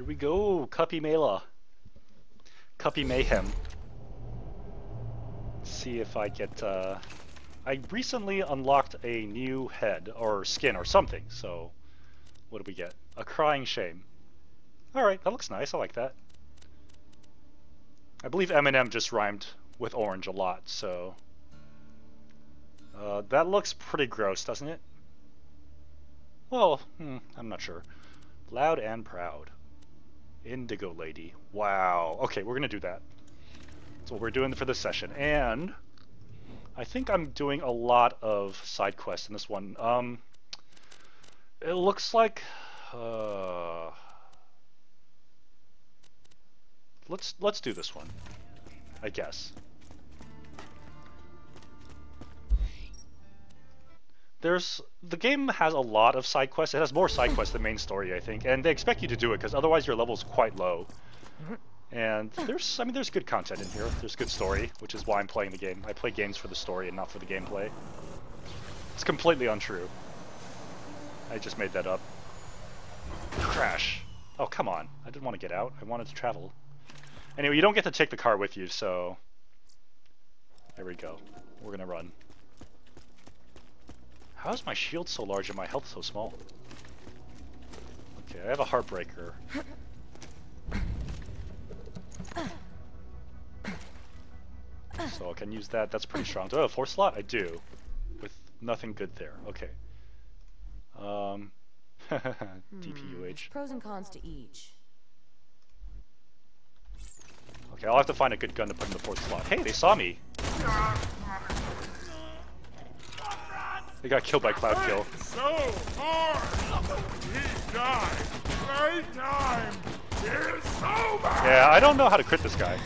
Here we go, Cuppy Mela. Cuppy Mayhem. Let's see if I get, uh... I recently unlocked a new head, or skin, or something, so... What do we get? A Crying Shame. Alright, that looks nice, I like that. I believe Eminem just rhymed with orange a lot, so... Uh, that looks pretty gross, doesn't it? Well, hmm, I'm not sure. Loud and proud. Indigo Lady. Wow. Okay, we're gonna do that. That's what we're doing for this session. And I think I'm doing a lot of side quests in this one. Um, it looks like uh, let's let's do this one. I guess. There's the game has a lot of side quests. It has more side quests than main story, I think, and they expect you to do it because otherwise your level's quite low. And there's, I mean, there's good content in here. There's good story, which is why I'm playing the game. I play games for the story and not for the gameplay. It's completely untrue. I just made that up. Crash. Oh, come on. I didn't want to get out. I wanted to travel. Anyway, you don't get to take the car with you, so... There we go. We're gonna run. How is my shield so large and my health so small? Okay, I have a Heartbreaker. So I can use that, that's pretty strong. Do I have a four slot? I do. With nothing good there. Okay. Um, DPUH. Hmm. Pros and cons to each. Okay, I'll have to find a good gun to put in the fourth slot. Hey, they saw me! They got killed by Cloud Kill. So hard! He died! Right time! It's over! Yeah, I don't know how to crit this guy.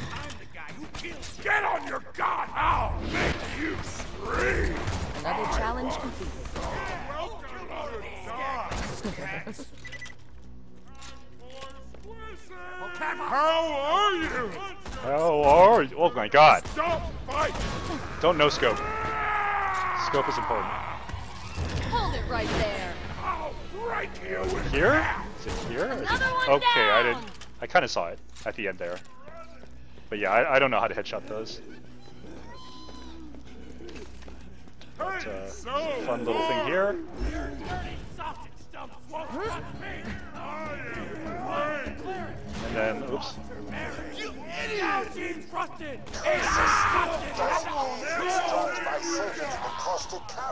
Get on your god! I'll make you scream! Another challenge completed. Welcome to the! How are you? How are you? Oh my god. Stop fighting! Don't no scope. Scope is important. Right there. I'll break you Here? half. It here? Is it- Another one okay, I didn't. I kind of saw it at the end there. But yeah, I, I don't know how to headshot those. But, uh, So fun little thing here. And then, oops.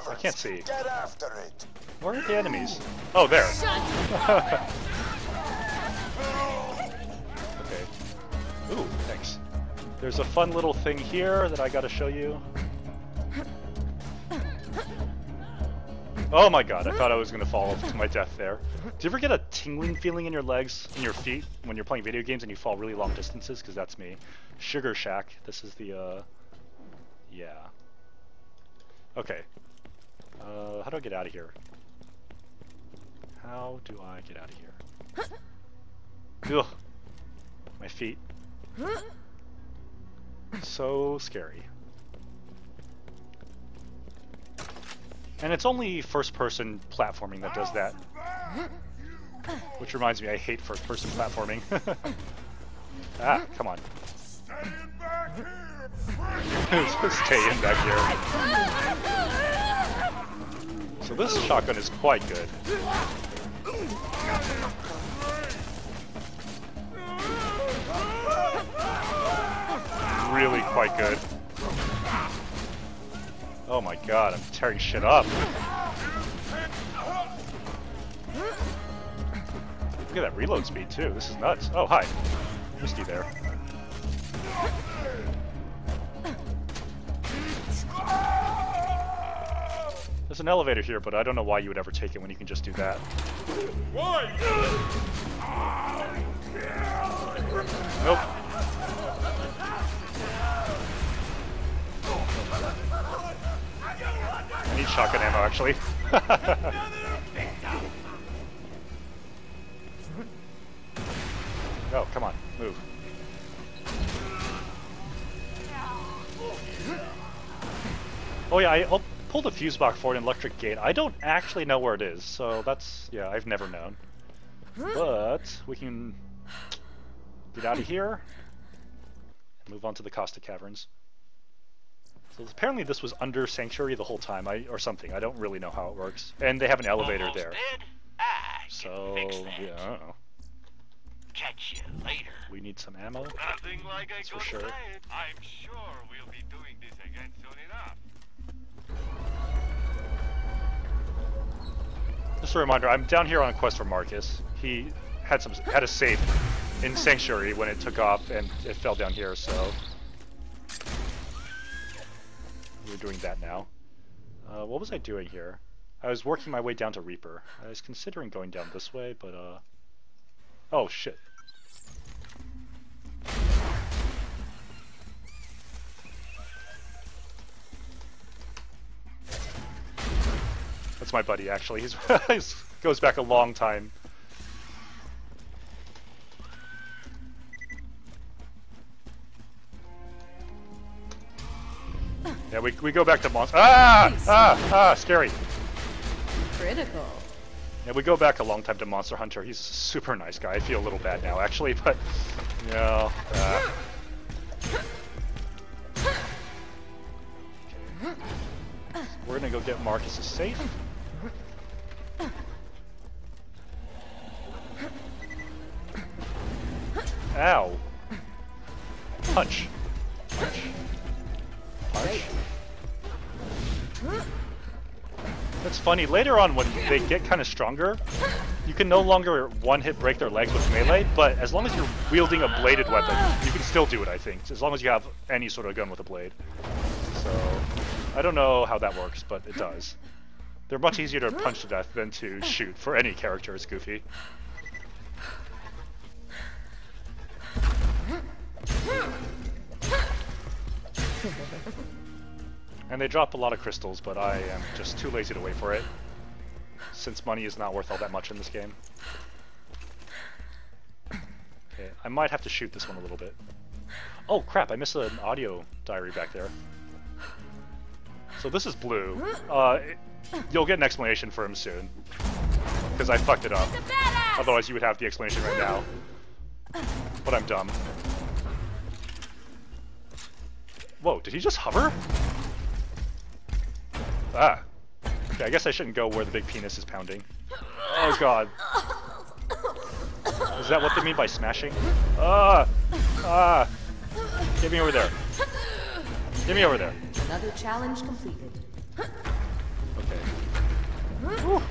I can't see. Get after it. Where are the enemies? Oh, there. okay. Ooh, thanks. There's a fun little thing here that I gotta show you. Oh my god, I thought I was gonna fall to my death there. Do you ever get a tingling feeling in your legs, in your feet, when you're playing video games and you fall really long distances? Because that's me. Sugar Shack. This is the, uh... Yeah. Okay. Uh, how do I get out of here? How do I get out of here? Ugh. My feet. So scary. And it's only first-person platforming that does that. Which reminds me, I hate first-person platforming. ah, come on. Stay in back here. So this shotgun is quite good. Really quite good. Oh my god, I'm tearing shit up. Look at that reload speed too. This is nuts. Oh, hi. Misty there. There's an elevator here, but I don't know why you would ever take it when you can just do that. Nope. I need shotgun ammo, actually. oh, come on, move. Oh yeah, I, I'll pull the fuse box for an electric gate. I don't actually know where it is, so that's, yeah, I've never known. But we can get out of here and move on to the Caustic Caverns. So apparently this was under Sanctuary the whole time, I or something. I don't really know how it works. And they have an elevator Almost there. Dead? I So, can fix that. yeah, I don't know. Catch you later. We need some ammo. Nothing like a That's for sure. fight. I'm sure we'll be doing this again soon enough. Just a reminder, I'm down here on a quest for Marcus. He had some had a safe in Sanctuary when it took off and it fell down here, so we're doing that now. Uh, what was I doing here? I was working my way down to Reaper. I was considering going down this way, but uh Oh shit. That's my buddy actually. He's, he's goes back a long time. We, we go back to monster. Ah! Ah! Ah! Scary. Critical. Yeah, we go back a long time to Monster Hunter. He's a super nice guy. I feel a little bad now, actually, but you know. Uh, okay. We're gonna go get Marcus's safe. Funny. Later on, when they get kind of stronger, you can no longer one-hit break their legs with melee, but as long as you're wielding a bladed weapon, you can still do it, I think, as long as you have any sort of gun with a blade. So, I don't know how that works, but it does. They're much easier to punch to death than to shoot for any character as Goofy. And they drop a lot of crystals, but I am just too lazy to wait for it. Since money is not worth all that much in this game. Okay, I might have to shoot this one a little bit. Oh crap, I missed an audio diary back there. So this is Blue. Uh, it- you'll get an explanation for him soon. Because I fucked it up. Otherwise you would have the explanation right now. But I'm dumb. Whoa, did he just hover? Ah. Okay, I guess I shouldn't go where the big penis is pounding. Oh god. Is that what they mean by smashing? Ah! Ah! Get me over there. Get me over there. Another challenge completed. Okay. Whew.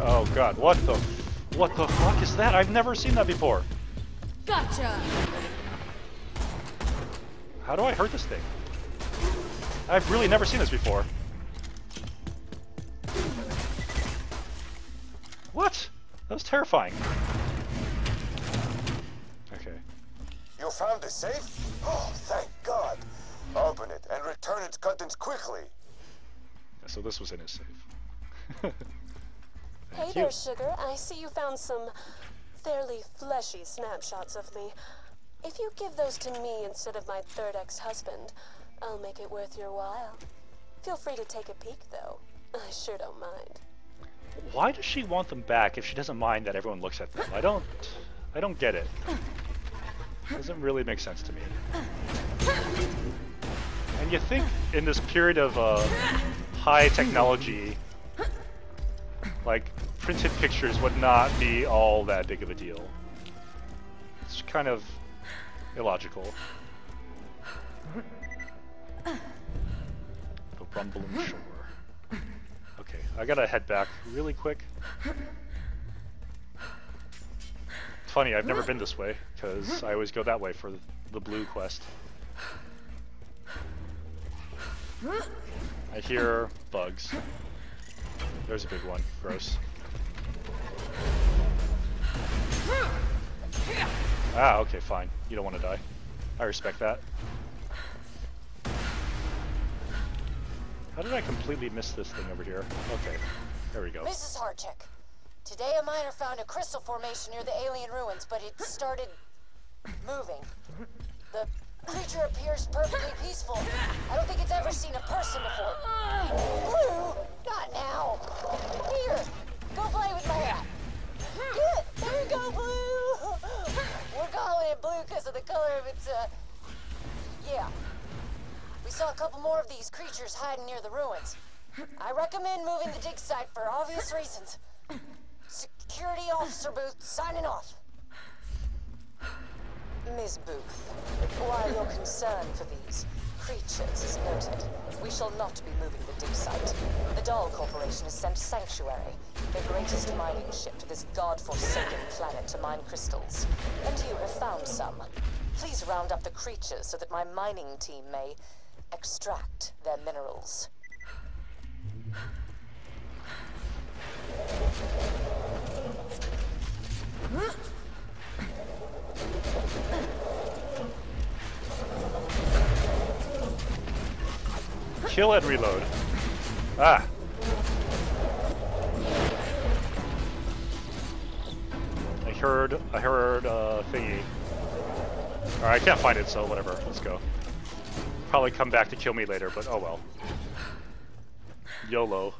Oh god, what the what the fuck is that? I've never seen that before. Gotcha. How do I hurt this thing? I've really never seen this before. What? That was terrifying. Okay. You found the safe? Oh, thank God. Open it and return its contents quickly. So this was in his safe. Hey Thank there. Sugar. I see you found some fairly fleshy snapshots of me. If you give those to me instead of my third ex-husband, I'll make it worth your while. Feel free to take a peek, though. I sure don't mind. Why does she want them back if she doesn't mind that everyone looks at them? I don't I don't get it. it Doesn't really make sense to me. And you think in this period of uh, high technology, like printed pictures would not be all that big of a deal. It's kind of illogical. The rumbling shore. Okay, I gotta head back really quick. It's funny, I've never been this way, because I always go that way for the blue quest. I hear bugs. There's a big one. Gross. Ah, okay, fine. You don't want to die. I respect that. How did I completely miss this thing over here? Okay, there we go. Mrs. Harchick, today a miner found a crystal formation near the alien ruins, but it started moving. The creature appears perfectly peaceful. I don't think it's ever seen a person before. Blue, Not now. Here, go play blue because of the color of its, uh... Yeah. We saw a couple more of these creatures hiding near the ruins. I recommend moving the dig site for obvious reasons. Security Officer Booth signing off. Ms. Booth, while your concern for these creatures noted, we shall not be moving the dig site. The Dahl Corporation has sent Sanctuary, the greatest mining ship to this god-forsaken planet to mine crystals. And you have found some. Please round up the creatures so that my mining team may extract their minerals. Kill and reload. Ah. I heard, I heard, uh, thingy. Alright, I can't find it, so whatever. Let's go. Probably come back to kill me later, but oh well. YOLO.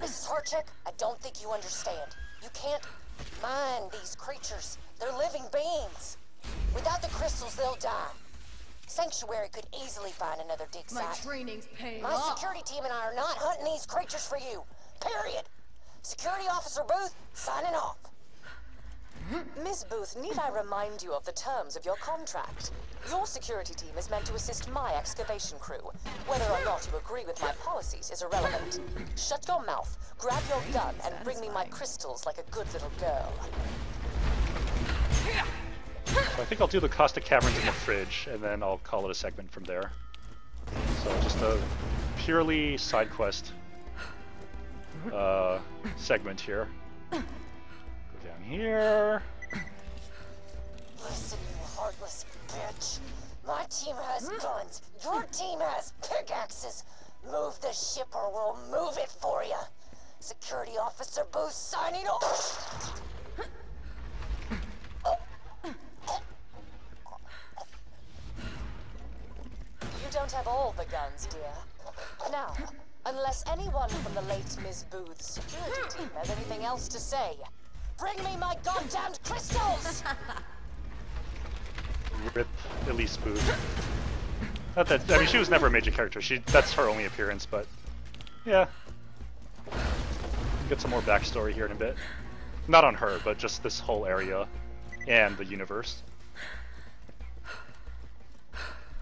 Mrs. Harchick, I don't think you understand. You can't mine these creatures. They're living beings. Without the crystals, they'll die. Sanctuary could easily find another dig My site. training's paying My off. security team and I are not hunting these creatures for you. Period. Security Officer Booth, signing off. Miss Booth, need I remind you of the terms of your contract? Your security team is meant to assist my excavation crew. Whether or not you agree with my policies is irrelevant. Shut your mouth, grab your gun, and bring me my crystals like a good little girl. So I think I'll do the Caustic Caverns in the fridge, and then I'll call it a segment from there. So just a purely side quest uh, segment here. Go down here. Bitch. My team has guns. Your team has pickaxes. Move the ship or we'll move it for you. Security Officer Booth signing off. You don't have all the guns, dear. Now, unless anyone from the late Miss Booth's security team has anything else to say, Bring me my goddamned crystals! Rip Elise Booth. Not that I mean she was never a major character. She that's her only appearance, but yeah. Get some more backstory here in a bit. Not on her, but just this whole area and the universe.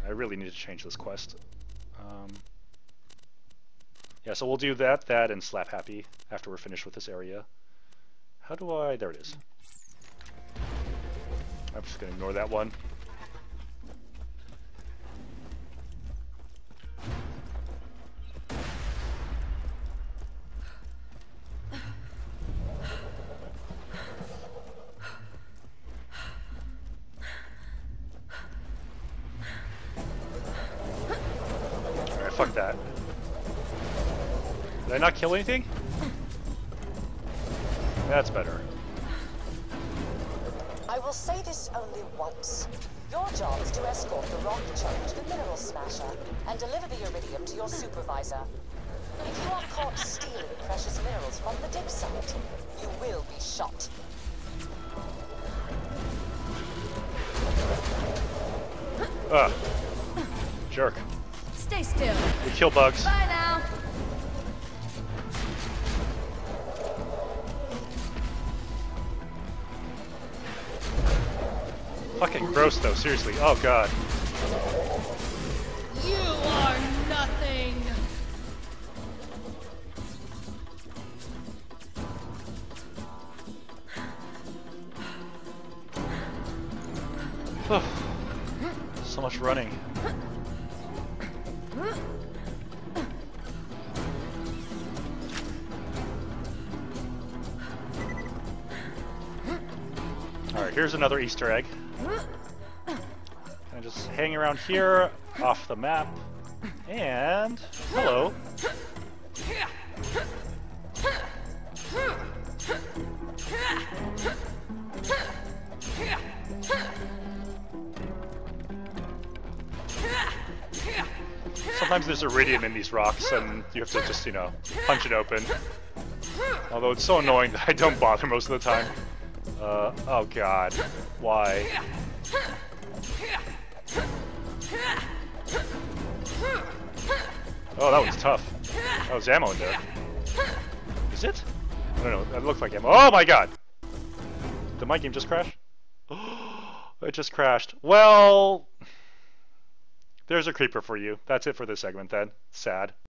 I really need to change this quest. Um, yeah, so we'll do that, that, and Slap Happy after we're finished with this area. How do I... There it is. I'm just gonna ignore that one. Kill anything? That's better. I will say this only once. Your job is to escort the rock chunk to the mineral smasher and deliver the iridium to your supervisor. If you are caught stealing precious minerals from the dig site, you will be shot. Ugh. Jerk. Stay still. We kill bugs. Fucking gross though, seriously. Oh god. You are nothing. so much running. Alright, here's another Easter egg. And just hang around here, off the map. And hello. Sometimes there's iridium in these rocks, and you have to just, you know, punch it open. Although it's so annoying that I don't bother most of the time. Uh, oh god. Why? Oh, that was tough. That was ammo in there. Is it? I don't know. That looks like ammo. Oh my god! Did my game just crash? it just crashed. Well, there's a creeper for you. That's it for this segment then. Sad.